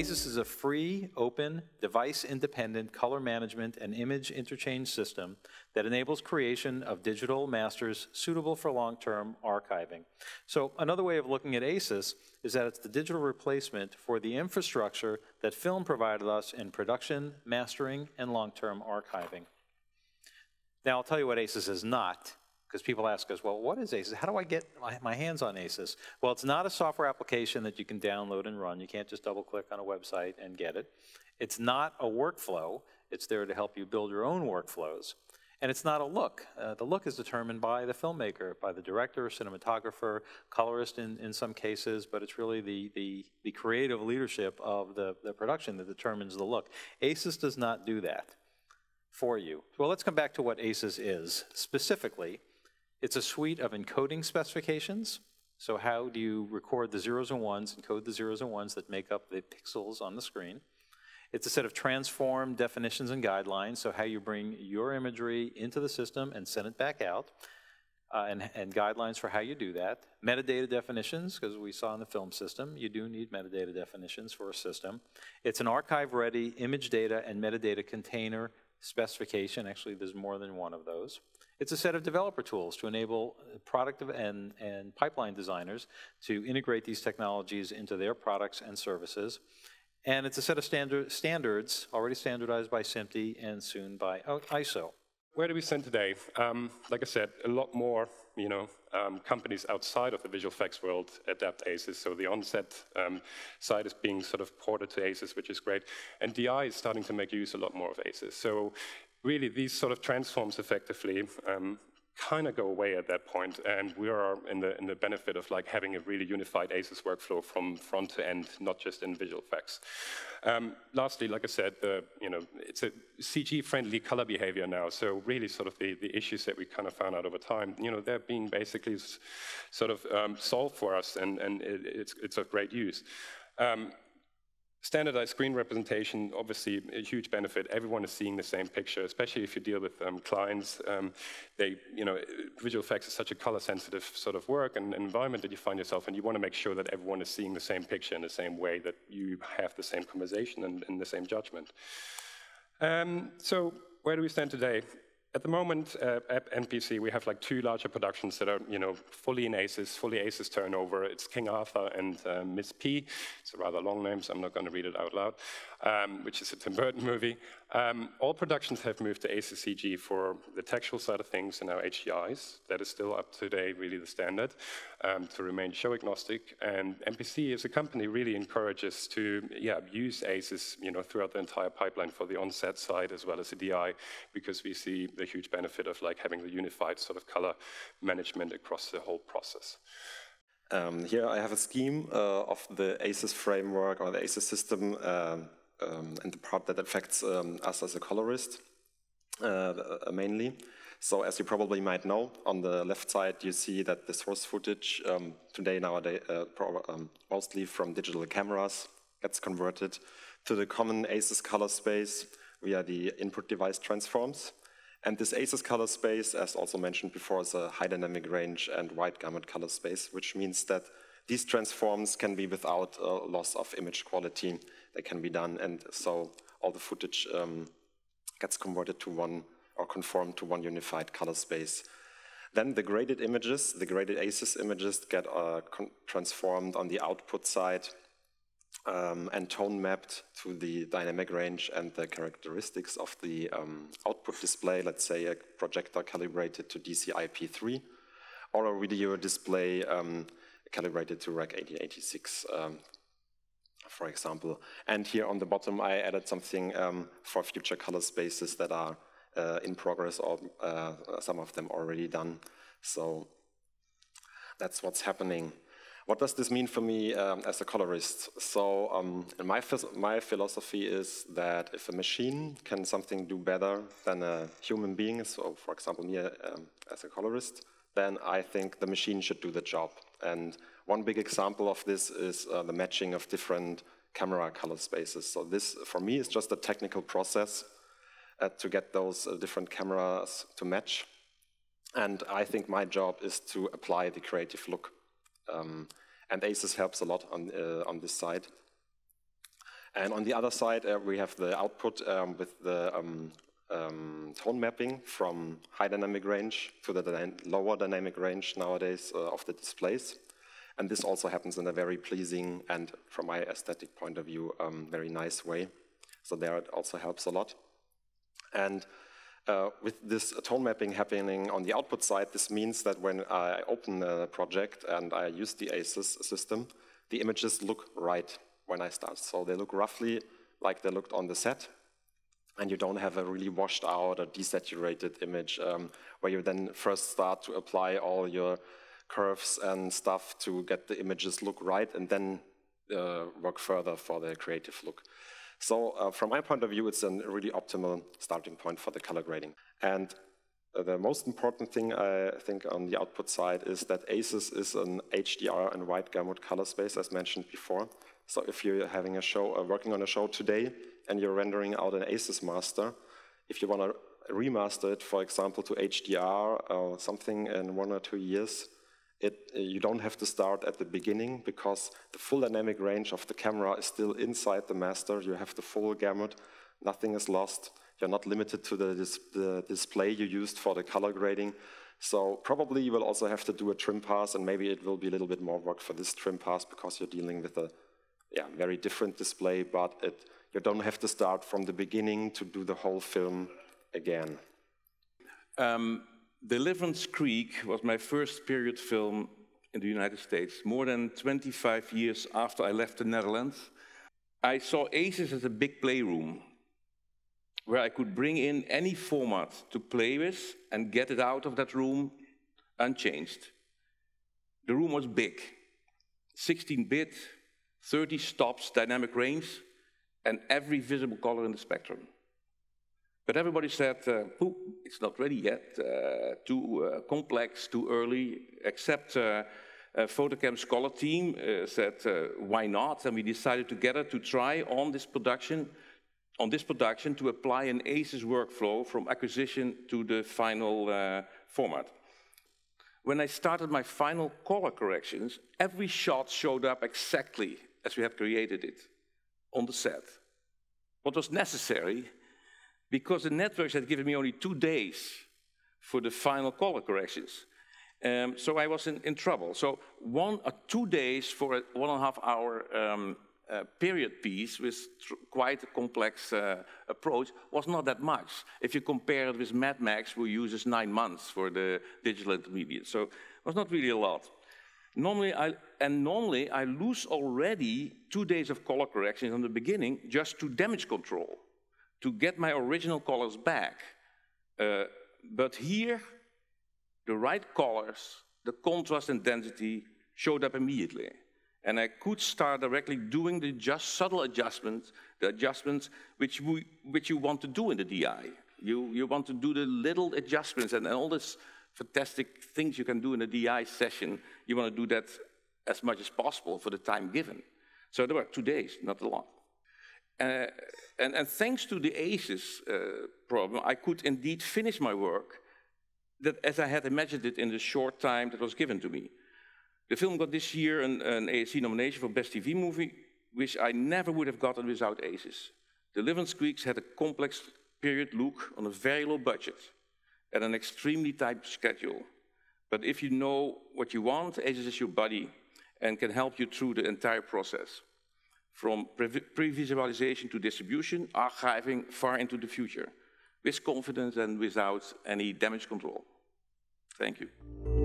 ACES is a free, open, device-independent color management and image interchange system that enables creation of digital masters suitable for long-term archiving. So another way of looking at ACES is that it's the digital replacement for the infrastructure that film provided us in production, mastering, and long-term archiving. Now, I'll tell you what ACES is not because people ask us, well, what is ACES? How do I get my, my, hands on ACES? Well, it's not a software application that you can download and run. You can't just double click on a website and get it. It's not a workflow. It's there to help you build your own workflows. And it's not a look. Uh, the look is determined by the filmmaker, by the director, cinematographer, colorist in, in some cases, but it's really the, the, the creative leadership of the, the production that determines the look. ACES does not do that for you. Well, let's come back to what ACES is. Specifically, it's a suite of encoding specifications. So how do you record the zeros and ones, encode the zeros and ones that make up the pixels on the screen? It's a set of transform definitions and guidelines, so how you bring your imagery into the system and send it back out, uh, and, and, guidelines for how you do that. Metadata definitions, because we saw in the film system, you do need metadata definitions for a system. It's an archive-ready image data and metadata container specification. Actually, there's more than one of those. It's a set of developer tools to enable product and, and pipeline designers to integrate these technologies into their products and services. And it's a set of standard, standards already standardized by SMPTE and soon by ISO. Where do we stand today? Um, like I said, a lot more you know, um, companies outside of the visual effects world adapt ACES. So the onset um, side is being sort of ported to ACES, which is great. And DI is starting to make use a lot more of ACES. So really these sort of transforms effectively um, kind of go away at that point, and we are in the in the benefit of like having a really unified ACES workflow from front to end, not just in visual effects. Um, lastly, like I said, the, you know it's a CG-friendly color behavior now. So really, sort of the the issues that we kind of found out over time, you know, they're being basically sort of um, solved for us, and and it, it's it's of great use. Um, Standardized screen representation, obviously a huge benefit. Everyone is seeing the same picture, especially if you deal with um, clients. Um, they, you know, visual effects is such a color-sensitive sort of work and environment that you find yourself, and you want to make sure that everyone is seeing the same picture in the same way, that you have the same conversation and, and the same judgment. Um, so where do we stand today? At the moment, uh, at MPC, we have like two larger productions that are, you know, fully in ACES, fully ACES turnover. It's King Arthur and uh, Miss P. It's a rather long name, so I'm not going to read it out loud, um, which is a Tim Burton movie. Um, all productions have moved to ACES-CG for the textual side of things and now HDIs. That is still up to date, really the standard, um, to remain show agnostic. And MPC as a company really encourages to yeah, use ACES you know, throughout the entire pipeline for the onset side as well as the DI, because we see the huge benefit of like having the unified sort of color management across the whole process. Um, here I have a scheme uh, of the ACES framework or the ACES system um, um, and the part that affects um, us as a colorist uh, uh, mainly. So as you probably might know, on the left side you see that the source footage um, today nowadays uh, um, mostly from digital cameras gets converted to the common ACES color space via the input device transforms. And this ACES color space, as also mentioned before, is a high dynamic range and wide gamut color space, which means that these transforms can be without loss of image quality They can be done. And so all the footage um, gets converted to one or conformed to one unified color space. Then the graded images, the graded ACES images get uh, transformed on the output side um, and tone mapped to the dynamic range and the characteristics of the um, output display, let's say a projector calibrated to DCI-P3 or a video display um, calibrated to Rec 8086 um, for example. And here on the bottom, I added something um, for future color spaces that are uh, in progress or uh, some of them already done. So that's what's happening. What does this mean for me um, as a colorist? So um, my, my philosophy is that if a machine can something do better than a human being, so for example me um, as a colorist, then I think the machine should do the job. And one big example of this is uh, the matching of different camera color spaces. So this, for me, is just a technical process uh, to get those uh, different cameras to match. And I think my job is to apply the creative look. Um, and ACES helps a lot on, uh, on this side. And on the other side, uh, we have the output um, with the um, um, tone mapping from high dynamic range to the dy lower dynamic range nowadays uh, of the displays. And this also happens in a very pleasing and, from my aesthetic point of view, um, very nice way. So there it also helps a lot. And uh, with this tone mapping happening on the output side, this means that when I open a project and I use the ACES system, the images look right when I start. So they look roughly like they looked on the set, and you don't have a really washed out or desaturated image um, where you then first start to apply all your curves and stuff to get the images look right and then uh, work further for the creative look. So uh, from my point of view, it's a really optimal starting point for the color grading. And uh, the most important thing I think on the output side is that ACES is an HDR and wide gamut color space, as mentioned before. So if you're having a show, uh, working on a show today, and you're rendering out an ACES master, if you want to remaster it, for example, to HDR or something in one or two years, it, you don't have to start at the beginning because the full dynamic range of the camera is still inside the master. You have the full gamut, nothing is lost. You're not limited to the, dis the display you used for the color grading. So probably you will also have to do a trim pass and maybe it will be a little bit more work for this trim pass because you're dealing with a yeah, very different display, but it, you don't have to start from the beginning to do the whole film again. Um, Deliverance Creek was my first period film in the United States, more than 25 years after I left the Netherlands. I saw ACES as a big playroom where I could bring in any format to play with and get it out of that room unchanged. The room was big 16 bit, 30 stops, dynamic range, and every visible color in the spectrum. But everybody said, uh, it's not ready yet, uh, too uh, complex, too early, except uh, uh FotoKem's color team uh, said, uh, why not? And we decided together to try on this production, on this production to apply an ACES workflow from acquisition to the final format. When I started my final color corrections, every shot showed up exactly as we had created it on the set. What was necessary because the networks had given me only two days for the final color corrections. Um, so I was in, in, trouble. So one or two days for a one and a half hour um, uh, period piece with quite a complex uh, approach was not that much. If you compare it with Mad Max, who uses nine months for the digital intermediate. So it was not really a lot. Normally, I, and normally I lose already two days of color corrections in the beginning just to damage control to get my original colors back. Uh, but here, the right colors, the contrast and density showed up immediately. And I could start directly doing the just subtle adjustments, the adjustments which, we, which you want to do in the DI. You, you want to do the little adjustments and, all these fantastic things you can do in a DI session. You want to do that as much as possible for the time given. So there were two days, not a lot. Uh, and, and, thanks to the ACES uh, problem, I could indeed finish my work that as I had imagined it in the short time that was given to me. The film got this year an, an ASC nomination for Best TV Movie, which I never would have gotten without ACES. Deliverance Creeks had a complex period look on a very low budget and an extremely tight schedule. But if you know what you want, ACES is your buddy and can help you through the entire process from pre-visualization to distribution, archiving far into the future, with confidence and without any damage control. Thank you.